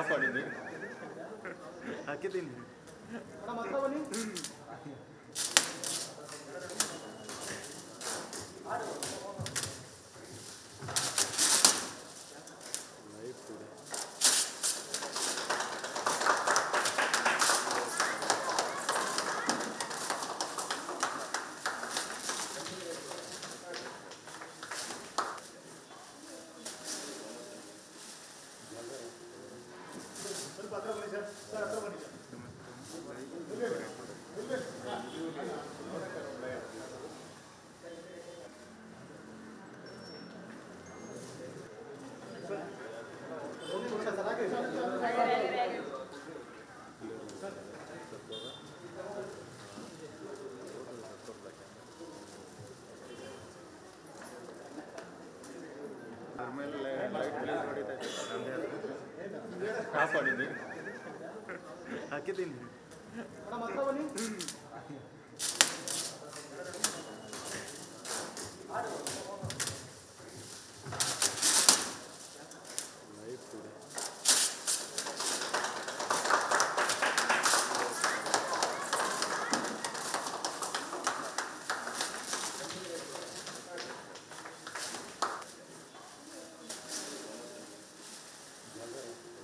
ಕಾಪಾಡಿನಿ ಹಾಕಿದ್ದೀನಿ ಆಮೇಲೆ light bless ಹೊಡಿತಾ ಇತ್ತು ಕಾಪಾಡಿನಿ ಹಾಕಿದ್ದೀನಿ. sin